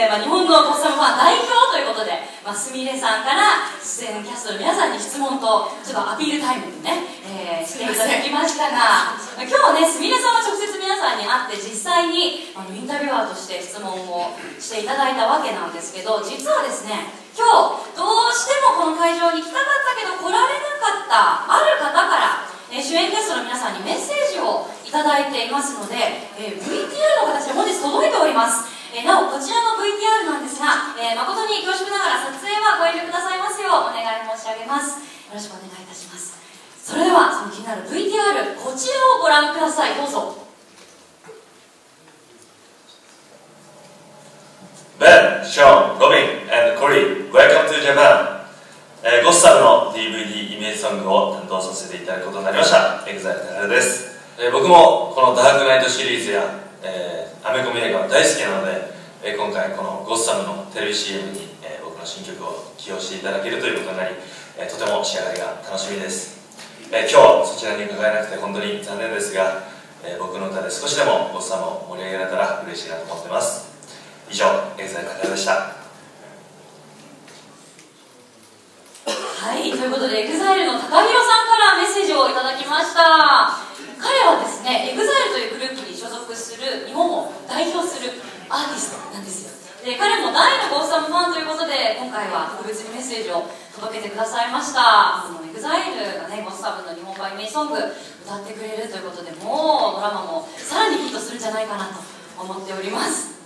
えーまあ、日本のゴッサムファン代表ということで、まあ、すみれさんから出演キャストの皆さんに質問とちょっとアピールタイムにね、えー、していただきましたが今日ねすみれさんは直接皆さんに会って実際にあのインタビュアーとして質問をしていただいたわけなんですけど実はですね今日どうしてもこの会場に来たかったけど来られなかったある方からえ主演キャストの皆さんにメッセージをいただいていますので、え VTR の形で本日届いております。えなおこちらの VTR なんですが、えー、誠に恐縮ながら撮影はご遠慮くださいますようお願い申し上げます。よろしくお願いいたします。それではその気になる VTR こちらをご覧ください。どうぞ。Ben, Sean, Robin, and Corey, welcome to Japan. えー、ゴッサムの DVD イメージソングを担当させていただくことになりました。EXILE です、えー、僕もこのダークナイトシリーズや、えー、アメコミ映画大好きなので、え、今回このゴッサムのテレビ CM に、え、僕の新曲を起用していただけるということになり、え、とても仕上がりが楽しみです、え、今日そちらに伺えなくて本当に残念ですが、え、僕の歌で少しでもゴッサムを盛り上げられたら嬉しいなと思ってます。以上 EXILE 高田でした。はいということで EXILE の TAKAHIRO さんからメッセージをいただきました。彼はですね EXILE というグループに所属する日本を代表するアーティストなんですよ。で彼も大のゴーサムファンということで今回は特別にメッセージを届けてくださいました。この EXILE がねゴーサムの日本版イメージソング歌ってくれるということでもうドラマもさらにヒットするんじゃないかなと思っております。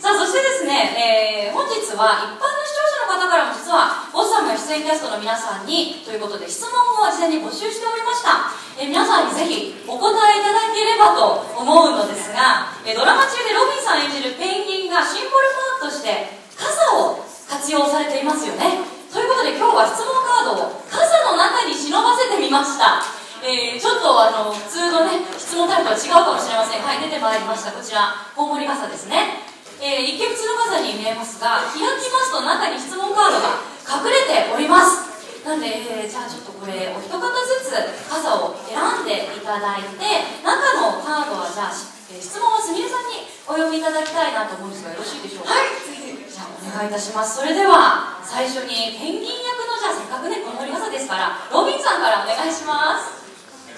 さあそしてですね、えー、本日は一般の方からも実はボッサムや出演キャストの皆さんにということで質問を事前に募集しておりました、え、皆さんにぜひお答えいただければと思うのですが、え、ドラマ中でロビンさん演じるペンギンがシンボルパークとして傘を活用されていますよね。ということで今日は質問カードを傘の中に忍ばせてみました。えー、ちょっとあの普通のね質問タイプとは違うかもしれません。はい出てまいりました。こちらコウモリ傘ですね。えー、一見普通の傘に見えますが開きますと中に質問カードが隠れております。なので、えー、じゃあちょっとこれお一方ずつ傘を選んでいただいて中のカードはじゃあ、えー、質問はすみれさんにお読みいただきたいなと思うんですがよろしいでしょうか？はい。じゃあお願いいたします。それでは最初にペンギン役のじゃあせっかくねこの森傘ですからロビンさんからお願いします。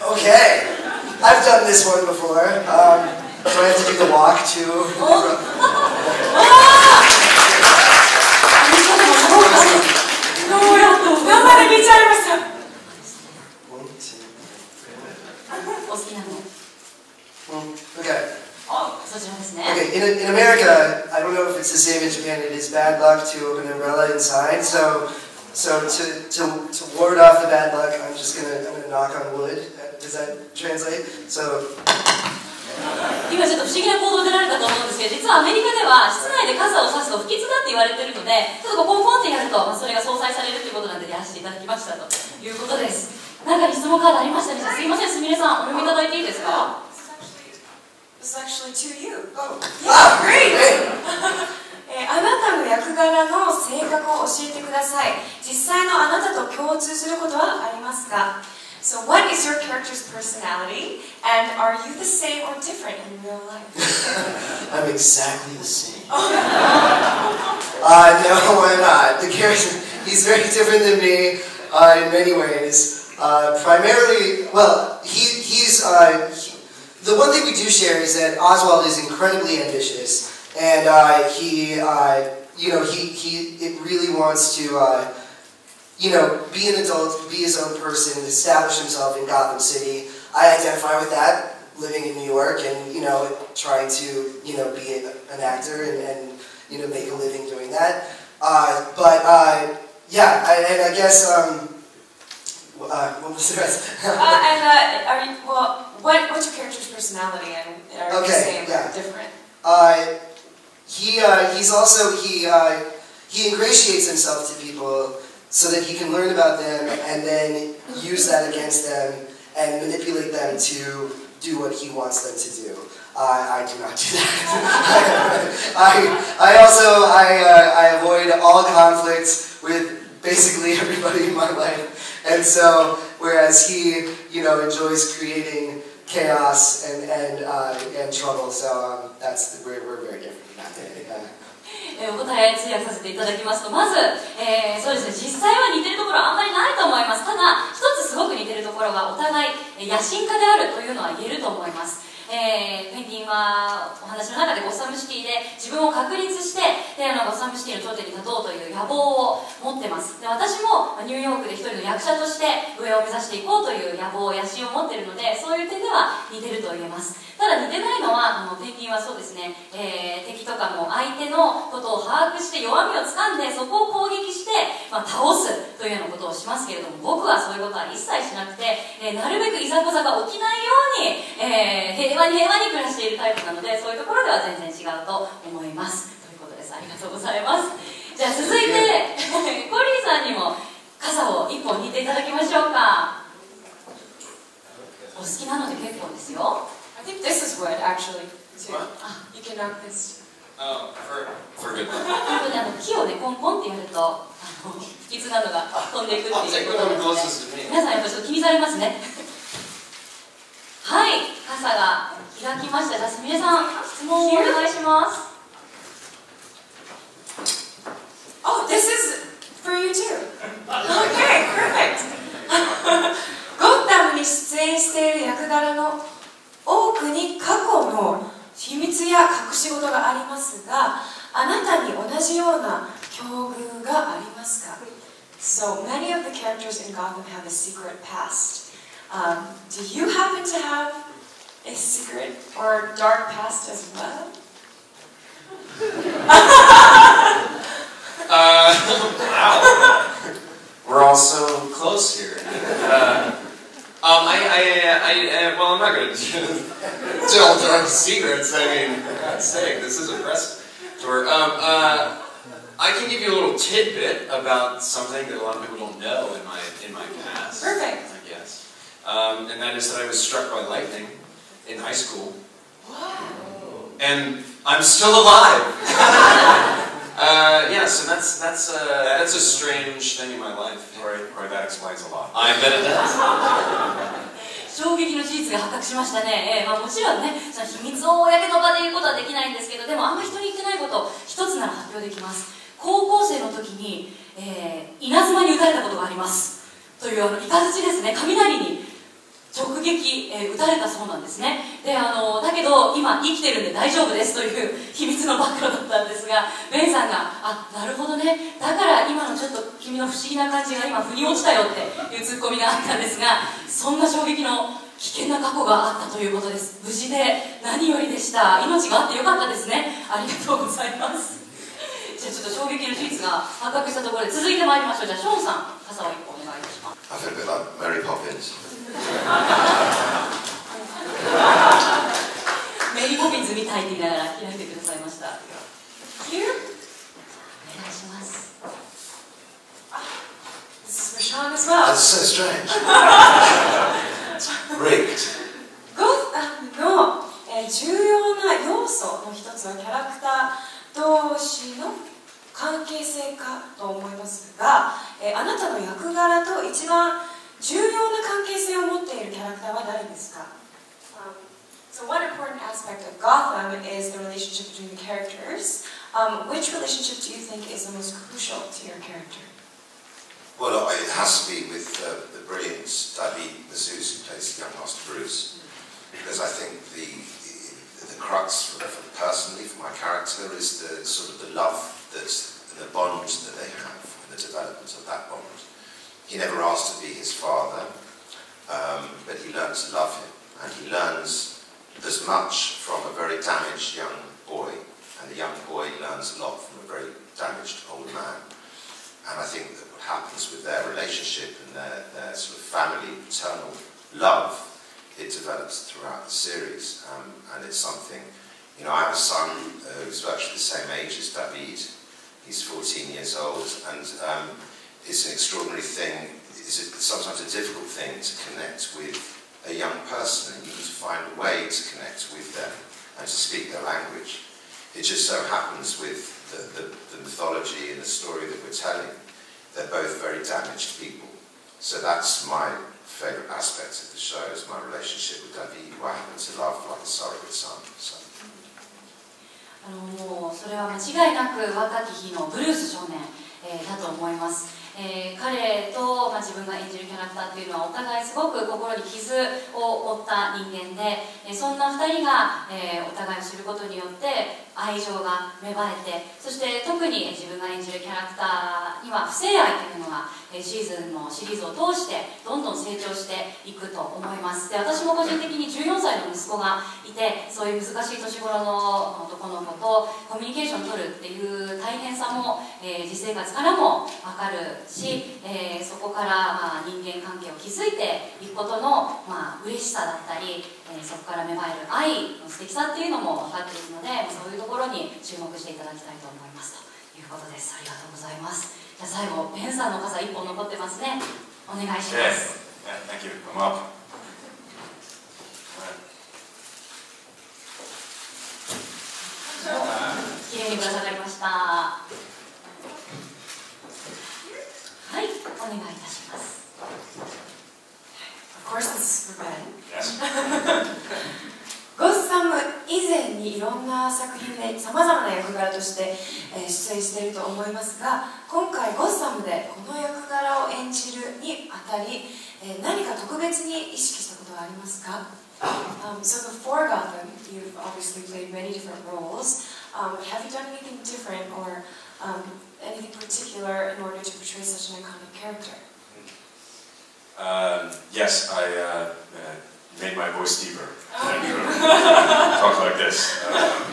Okay, I've done this one before. Um, So I have to do the walk too. Okay. Okay, in, in America, I don't know if it's the same in Japan, it is bad luck to open an umbrella inside, so so to, to, to ward off the bad luck, I'm just gonna I'm gonna knock on wood. Does that translate? So 今ちょっと不思議な行動出られたと思うんですけど実はアメリカでは室内で傘を差すと不吉だって言われてるのでちょっとこうポンポンってやると、まあ、それが相殺されるということなんでやらせていただきましたということです。何か質問カードありましたねすいませんすみれさんお読みいただいていいですか？It's actually to you. Oh. Yeah, great! えあなたの役柄の性格を教えてください。実際のあなたと共通することはありますか？So what is your character's personality, and are you the same or different in real life? I'm exactly the same. uh, no, I'm not. The character, he's very different than me uh, in many ways. Uh, primarily, well, he, he's, uh, he, the one thing we do share is that Oswald is incredibly ambitious, and uh, he, uh, you know, he, he it really wants to you know, be an adult, be his own person, establish himself in Gotham City. I identify with that, living in New York and, you know, trying to, you know, be an actor and, and, you know, make a living doing that. Uh, but, uh, yeah, I, and I guess, um, uh, what was the rest? uh, and, uh, are you, well, what, what's your character's personality and are okay, you saying yeah. different? Uh, he, uh, he's also, he, uh, he ingratiates himself to people so that he can learn about them and then use that against them and manipulate them to do what he wants them to do. I do not do that. I, I also I, uh, I avoid all conflicts with basically everybody in my life, and so whereas he you know enjoys creating chaos and and uh, and trouble, so um, that's we're, we're very different that. えーお答え通訳させていただきますとまず、えーそうですね実際は似てるところあんまりないと思います。ただ一つすごく似てるところはお互い野心家であるというのは言えると思います。えーペンギンはお話の中でゴッサムシティで自分を確立してであのゴッサムシティの頂点に立とうという野望を持ってます。で私もニューヨークで一人の役者として上を目指していこうという野望野心を持ってるのでそういう点では似てると言えますただ似てないのはあのペンギンはそうですね、えー敵とかも相手のことを把握して弱みをつかんでそこを攻撃して、まあ、倒すというようなことをしますけれども僕はそういうことは一切しなくて、えーなるべくいざこざが起きないように、えー平和に平和に暮らしているタイプなのでそういうところでは全然違うと思いますということですありがとうございますじゃあ続いて コリーさんにも傘を一本引いていただきましょうかお好きなので結構ですよ I think this is wood, actually. Too. You can knock this. Oh, for, for good. 木をねコンコンってやるとあの傷などが飛んでいくっていうことで me. 皆さんやっぱちょっと気にされますねはい傘が開きましたじゃあすみれさん質問をお願いします Oh, this is for you too. Okay, perfect. ゴッタムに出演している役柄の多くに過去の秘密や隠し事がありますが、あなたに同じような境遇がありますか？So many of the characters in Gotham have a secret past. Um, do you happen to have a secret or dark past as well? Uh, wow. We're all so close here. Uh, um, I, I, I, uh, well, I'm not going to tell dark secrets. I mean, for God's sake, this is a press tour. Um, uh, I can give you a little tidbit about something that a lot of people don't know in my in my past. Perfect. Um, and that is that I was struck by lightning in high school, and I'm still alive. Uh, yeah, so that's that's uh, that's a strange thing in my life. Roy, Roy, that explains a lot. I bet it does. 衝撃の事実が発覚しましたね、えーまあ、もちろんねその秘密を公の場で言うことはできないんですけどでもあんま人に言ってないこと一つなら発表できます高校生の時に、えー稲妻に撃たれたことがありますというあの雷ですね雷に直撃、えー撃たれたそうなんですね。であのだけど今生きてるんで大丈夫ですという 秘密の暴露だったんですがベンさんがあなるほどね。だから今のちょっと君の不思議な感じが今腑に落ちたよっていうツッコミがあったんですがそんな衝撃の危険な過去があったということです。無事で何よりでした。命があってよかったですね。ありがとうございます。じゃあちょっと衝撃の事実が発覚したところで続いてまいりましょう。じゃあショーンさん傘を一個お願いいたします。メリー・ポピンズみたいって言いながら開いてくださいました Here? お願いします This is for Sean as well. That's so strange. Rigged. の、えー重要な要素の一つはキャラクター同士の関係性かと思いますが、えーあなたの役柄と一番 重要な関係性を持っているキャラクターは誰ですか、um, So one important aspect of Gotham is the relationship between the characters. Um, which relationship do you think is the most crucial to your character? Well, uh, it has to be with uh, the brilliant David Mazouz, who plays young Master Bruce. Because I think the, the, the crux for, for personally, for my character, is the sort of the love that's, the bond that they have, and the development of that bond. He never asked to be his father, um, but he learns to love him, and he learns as much from a very damaged young boy, and the young boy learns a lot from a very damaged old man. And I think that what happens with their relationship and their, their sort of family, paternal love, it develops throughout the series. Um, and it's something, you know, I have a son who's virtually the same age as David. He's 14 years old, and um, it's an extraordinary thing. It's a, sometimes a difficult thing to connect with a young person, and you need to find a way to connect with them and to speak their language. It just so happens with the, the, the mythology and the story that we're telling, they're both very damaged people. So that's my favourite aspect of the show is my relationship with David, who I happen to love like a surrogate son. So. あのもう それは間違いなく若き日のブルース少年、えー、だと思います えー、彼と、まあ、自分が演じるキャラクターっていうのはお互いすごく心に傷を負った人間で、えー、そんな2人が、えー、お互いを知ることによって愛情が芽生えてそして特に自分が演じるキャラクターには不正愛というのが、えシーズンのシリーズを通してどんどん成長していくと思います。で私も個人的に14歳の息子がいてそういう難しい年頃の男の子とコミュニケーションを取るっていう大変さも、え実生活からも分かるし、えー、そこから、まあ、人間関係を築いていくことの、まあ嬉しさだったり、えー、そこから芽生える愛の素敵さっていうのも分かっているのでそういうところに注目していただきたいと思います。ということです。ありがとうございます。じゃあ最後ベンさんの傘1本残ってますね。お願いします、yeah. Yeah, thank you. Come up. 綺麗にぶら下がりましたはい、お願いいたします。Of course, this is for Ben. Yes. ゴッサム以前にいろんな作品でさまざまな役柄として、え出演していると思いますが今回ゴッサムでこの役柄を演じるにあたり、え何か特別に意識したことはありますか Um, so before Gotham, you've obviously played many different roles. Um, have you done anything different or um, anything particular in order to portray such an iconic character? Uh, yes, I uh, uh, made my voice deeper. Talk like this. Um,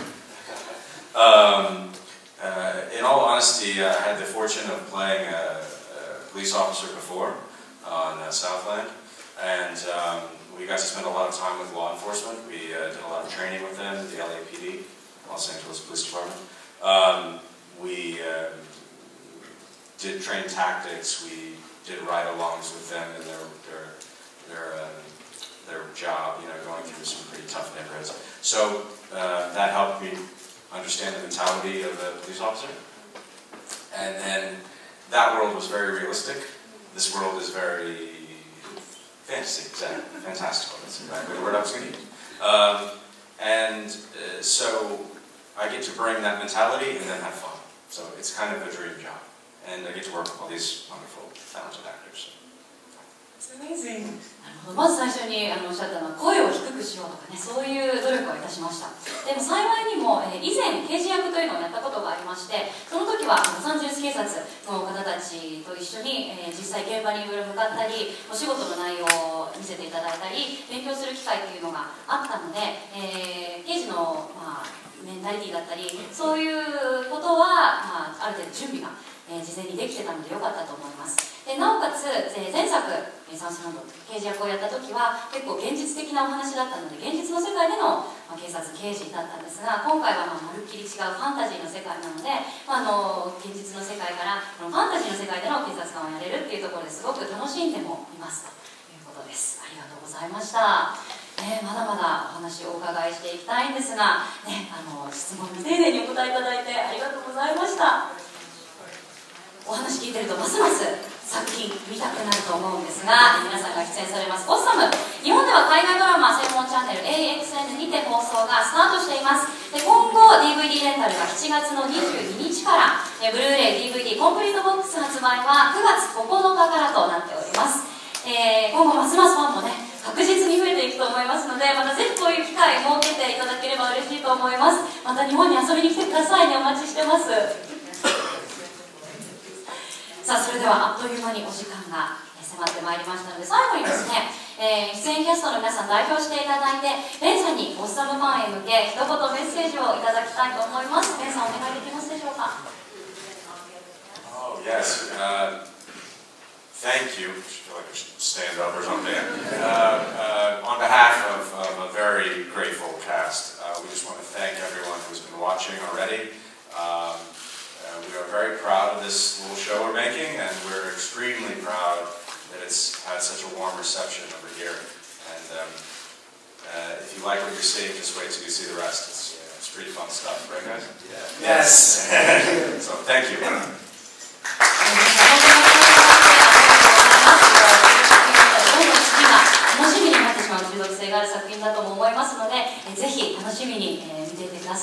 um, uh, in all honesty, I had the fortune of playing a, a police officer before on uh, Southland, and um, we got to spend a lot of time with law enforcement. We uh, did a lot of training with them, the LAPD, Los Angeles Police Department. Um, we um, did train tactics. We did ride-alongs with them in their their their um, their job. You know, going through some pretty tough neighborhoods. So uh, that helped me understand the mentality of a police officer. And then that world was very realistic. This world is very fantasy, exactly, fantastical. That's exactly the word I was going to use. Um, and uh, so I get to bring that mentality and then have fun. So it's kind of a dream job. And I get to work with all these wonderful, talented actors. It's amazing. まず最初にあのおっしゃったのは声を低くしようとかね そういう努力をいたしましたでも幸いにも、えー、以前刑事役というのをやったことがありましてその時はロサンゼルス警察の方たちと一緒に、えー、実際現場にいろいろ向かったりお仕事の内容を見せていただいたり勉強する機会っていうのがあったので、えー、刑事の、まあ、メンタリティだったりそういうことは、まあ、ある程度準備がえー、事前にできてたので良かったと思います。でなおかつ、えー、前作「サウスランド」刑事役をやった時は結構現実的なお話だったので現実の世界での、まあ、警察刑事だったんですが今回はまあまるっきり違うファンタジーの世界なので、まあ、あの現実の世界からファンタジーの世界での警察官をやれるっていうところですごく楽しんでもいます。ということです。ありがとうございました。ね、まだまだお話をお伺いしていきたいんですが、ね、あの質問に丁寧にお答えいただいてありがとうございました。お話聞いてるとますます作品見たくなると思うんですが皆さんが出演されます「オッサム」日本では海外ドラマ専門チャンネル AXN にて放送がスタートしています。で今後 DVD レンタルが7月の22日からブルーレイ DVD コンプリートボックス発売は9月9日からとなっております、えー、今後ますますファンもね確実に増えていくと思いますのでまたぜひこういう機会設けていただければ嬉しいと思います。また日本に遊びに来てくださいね。お待ちしてます。さあそれではあっという間にお時間が迫ってまいりましたので最後にですね、えー、出演キャストの皆さん代表していただいてレンさんにオッサムファンへ向け一言メッセージをいただきたいと思います。レンさんお願いできますでしょうか？Oh, yes. Uh, thank you. I feel like I should stand up or something. Uh, uh, on behalf of, of, a very grateful cast, uh, we just want to thank everyone who's been watching already. Um, Uh, we are very proud of this little show we're making, and we're extremely proud that it's had such a warm reception over here. And um, uh, if you like what you're seeing, just wait till you see the rest. It's, uh, it's pretty fun stuff, right, guys? Yeah. Yes. so thank you.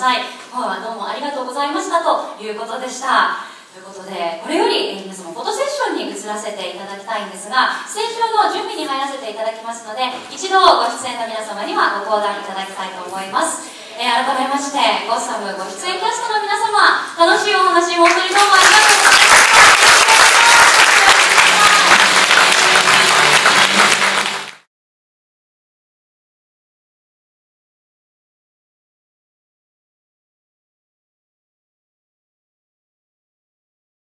さい。今日はどうもありがとうございましたということでした。ということでこれより、皆様フォトセッションに移らせていただきたいんですがステージ上の準備に入らせていただきますので一度ご出演の皆様にはご登壇いただきたいと思います、えー、改めましてゴッサムご出演キャストの皆様楽しいお話を本当にどうもありがとうございました。